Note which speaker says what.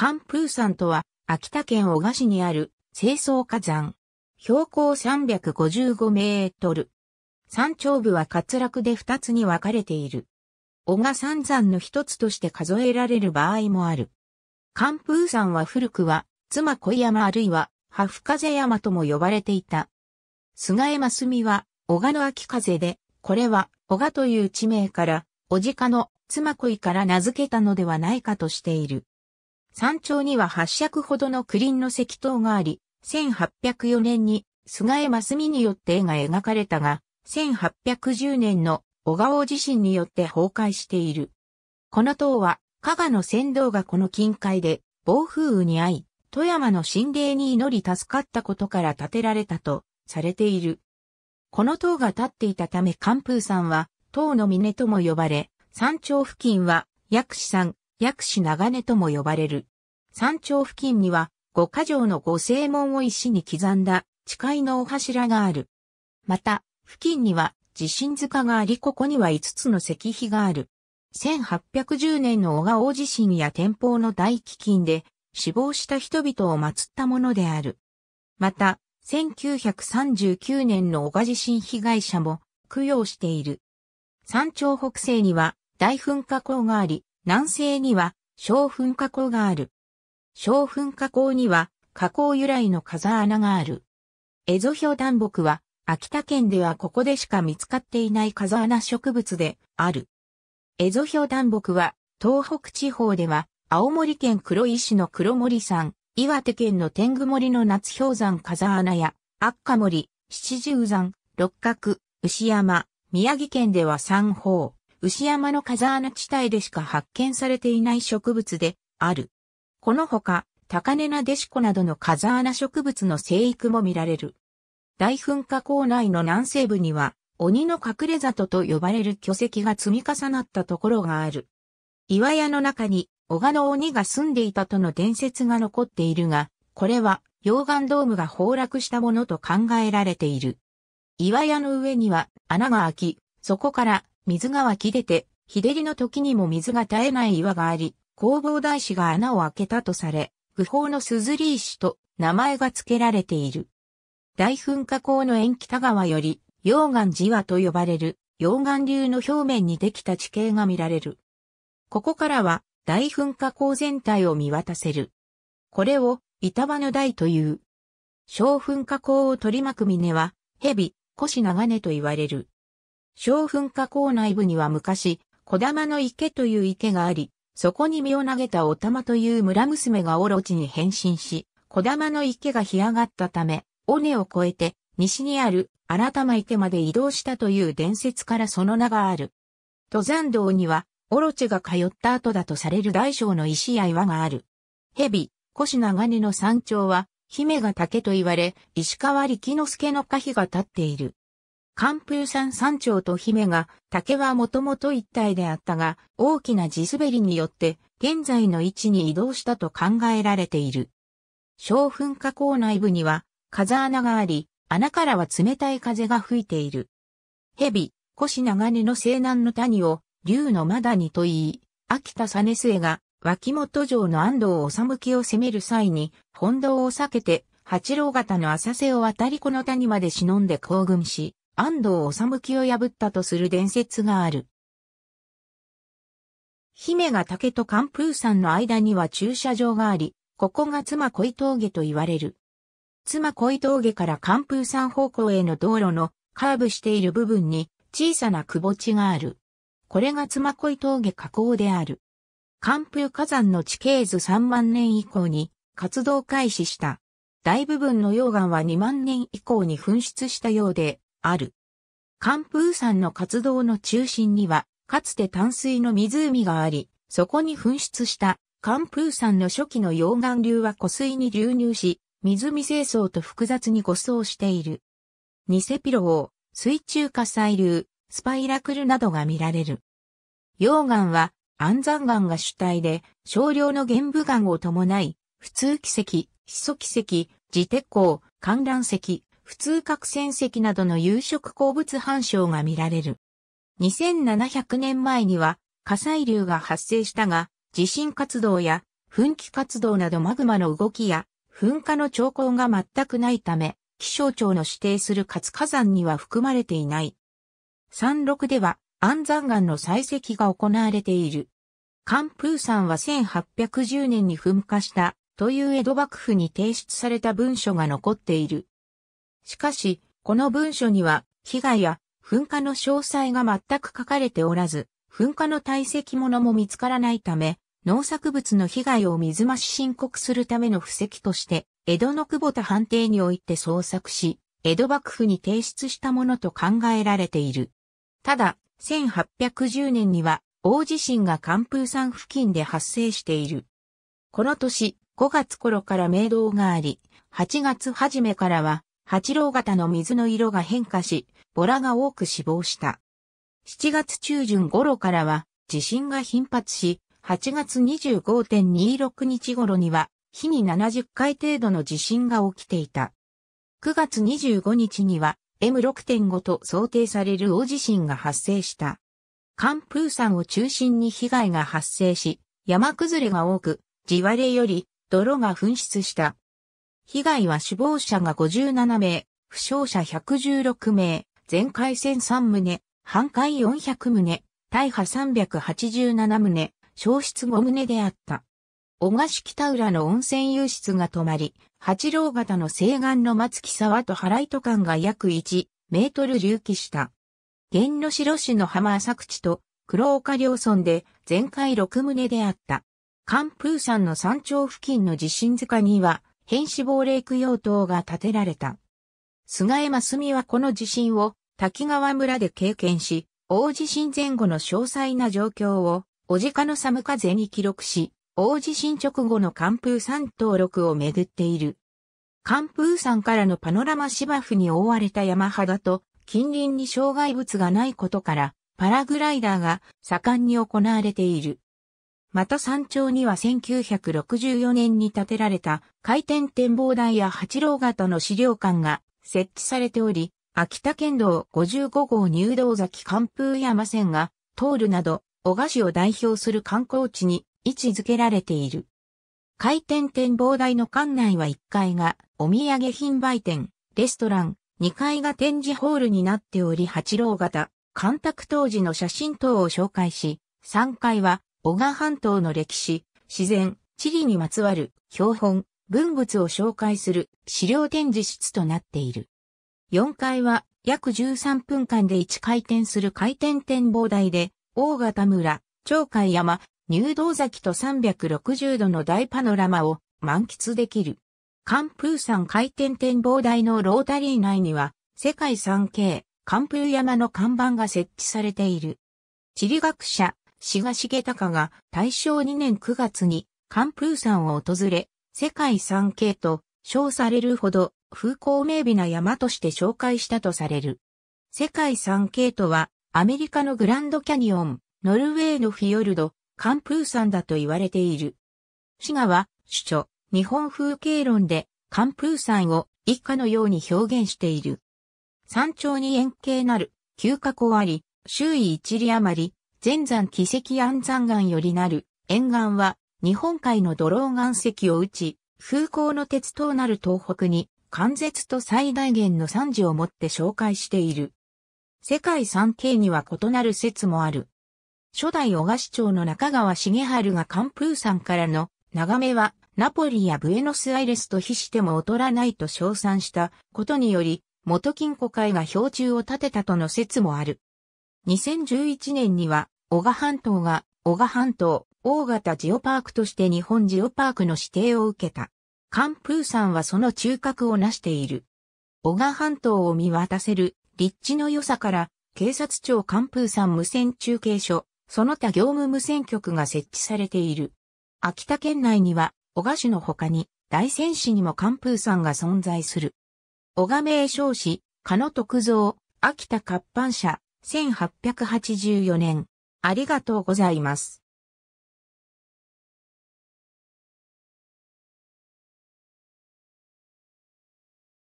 Speaker 1: 寒風山とは、秋田県小賀市にある清掃火山。標高355メートル。山頂部は滑落で二つに分かれている。小賀三山の一つとして数えられる場合もある。寒風山は古くは、妻恋山あるいは、ハフ風山とも呼ばれていた。菅江真澄は、小賀の秋風で、これは、小賀という地名から、おじかの妻恋から名付けたのではないかとしている。山頂には八尺ほどのクリンの石塔があり、1804年に菅江真澄によって絵が描かれたが、1810年の小川地震によって崩壊している。この塔は、加賀の船頭がこの近海で暴風雨に遭い、富山の神霊に祈り助かったことから建てられたとされている。この塔が建っていたため関風山は塔の峰とも呼ばれ、山頂付近は薬師山、薬師長根とも呼ばれる。山頂付近には五箇条の五正門を石に刻んだ誓いのお柱がある。また、付近には地震塚がありここには五つの石碑がある。1810年の小川大地震や天保の大飢饉で死亡した人々を祀ったものである。また、1939年の小川地震被害者も供養している。山頂北西には大噴火口があり、南西には小噴火口がある。小噴火口には火口由来の風穴がある。エゾヒョウダンボクは秋田県ではここでしか見つかっていない風穴植物である。エゾヒョウダンボクは東北地方では青森県黒石市の黒森山、岩手県の天狗森の夏氷山風穴や、赤森、七十山、六角、牛山、宮城県では三宝、牛山の風穴地帯でしか発見されていない植物である。このほか、高根なでしこなどの風穴植物の生育も見られる。大噴火口内の南西部には、鬼の隠れ里と呼ばれる巨石が積み重なったところがある。岩屋の中に小賀の鬼が住んでいたとの伝説が残っているが、これは溶岩ドームが崩落したものと考えられている。岩屋の上には穴が開き、そこから水が湧き出て、日照りの時にも水が絶えない岩があり、工房大師が穴を開けたとされ、愚法の鈴リ石と名前が付けられている。大噴火口の延北川より、溶岩磁和と呼ばれる溶岩流の表面にできた地形が見られる。ここからは大噴火口全体を見渡せる。これを板場の台という。小噴火口を取り巻く峰は、蛇、腰長根と言われる。小噴火口内部には昔、小玉の池という池があり、そこに身を投げたお玉という村娘がオロチに変身し、小玉の池が干上がったため、尾根を越えて、西にある新玉池まで移動したという伝説からその名がある。登山道にはオロチが通った後だとされる大小の石や岩がある。蛇、腰長根の山頂は、姫が竹と言われ、石川力之助の可否が立っている。寒風山山頂と姫が、竹はもともと一体であったが、大きな地滑りによって、現在の位置に移動したと考えられている。小噴火口内部には、風穴があり、穴からは冷たい風が吹いている。蛇、腰長根の西南の谷を、竜のマダニと言い、秋田実末が脇本城の安藤治きを攻める際に本堂を避けて八郎型の浅瀬を渡りこの谷まで忍んで行軍し、安藤治きを破ったとする伝説がある。姫が竹と寒風山の間には駐車場があり、ここが妻恋峠と言われる。妻恋峠から寒風山方向への道路のカーブしている部分に小さな窪地がある。これが妻恋峠火口である。寒風火山の地形図3万年以降に活動開始した。大部分の溶岩は2万年以降に噴出したようである。寒風山の活動の中心には、かつて淡水の湖があり、そこに噴出した寒風山の初期の溶岩流は湖水に流入し、湖清掃と複雑に護送している。ニセピロー、水中火砕流、スパイラクルなどが見られる。溶岩は安山岩が主体で少量の玄武岩を伴い、普通奇石、ヒ素奇石、自鉄鋼、観覧石、普通核戦石などの有色鉱物反照が見られる。2700年前には火砕流が発生したが、地震活動や噴気活動などマグマの動きや噴火の兆候が全くないため、気象庁の指定する活火山には含まれていない。山麓では安山岩の採石が行われている。関風山は1810年に噴火したという江戸幕府に提出された文書が残っている。しかし、この文書には被害や噴火の詳細が全く書かれておらず、噴火の堆積物も見つからないため、農作物の被害を水増し申告するための布石として、江戸の久保田判定において捜索し、江戸幕府に提出したものと考えられている。ただ、1810年には大地震が寒風山付近で発生している。この年、5月頃から明道があり、8月初めからは、八郎型の水の色が変化し、ボラが多く死亡した。7月中旬頃からは、地震が頻発し、8月25.26日頃には、日に70回程度の地震が起きていた。9月25日には M6.5 と想定される大地震が発生した。寒風山を中心に被害が発生し、山崩れが多く、地割れより泥が噴出した。被害は死亡者が57名、負傷者116名、全回戦3棟、半壊400棟、大破387棟、消失5棟であった。小賀市北浦の温泉湧出が止まり、八郎型の西岸の松木沢と原糸間が約1メートル隆起した。源野城市の浜浅口と黒岡両村で全壊6棟であった。関風山の山頂付近の地震塚には、変死亡霊供養塔が建てられた。菅江真澄はこの地震を滝川村で経験し、大地震前後の詳細な状況をおじかの寒風に記録し、大地震直後の寒風山登録をめぐっている。寒風山からのパノラマ芝生に覆われた山肌と近隣に障害物がないことからパラグライダーが盛んに行われている。また山頂には1964年に建てられた回転展望台や八郎型の資料館が設置されており、秋田県道55号入道崎寒風山線が通るなど小菓子を代表する観光地に位置づけられている。回転展望台の館内は1階がお土産品売店、レストラン、2階が展示ホールになっており八郎型、干拓当時の写真等を紹介し、3階は小賀半島の歴史、自然、地理にまつわる標本、文物を紹介する資料展示室となっている。4階は約13分間で1回転する回転展望台で大型村、鳥海山、入道崎と360度の大パノラマを満喫できる。関風山回転展望台のロータリー内には、世界三景、関風山の看板が設置されている。地理学者、志賀重隆が大正2年9月に関風山を訪れ、世界三景と称されるほど風光明媚な山として紹介したとされる。世界三景とはアメリカのグランドキャニオン、ノルウェーのフィヨルド、カンプー山だと言われている。滋賀は、主著、日本風景論で、カンプー山を以下のように表現している。山頂に円形なる、急下湖あり、周囲一里余り、全山奇跡安山岩よりなる、沿岸は、日本海のドロー岩石を打ち、風光の鉄塔なる東北に、関絶と最大限の惨事をもって紹介している。世界三景には異なる説もある。初代小菓子町の中川重春が関風山からの眺めはナポリやブエノスアイレスと比しても劣らないと称賛したことにより元金庫会が標柱を立てたとの説もある。2011年には小賀半島が小賀半島大型ジオパークとして日本ジオパークの指定を受けた。関風山はその中核を成している。小賀半島を見渡せる立地の良さから、警察庁関風山無線中継所、その他業務無線局が設置されている。秋田県内には、小賀市の他に、大仙市にも関風山が存在する。小賀名称市、加野徳蔵、秋田活版社、1884年。ありがとうございます。